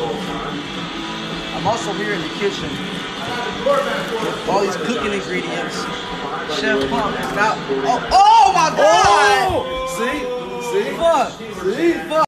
I'm also here in the kitchen with all these cooking ingredients. Chef Pump is out. Oh, oh my God! Oh, see, see, fuck, see, fuck.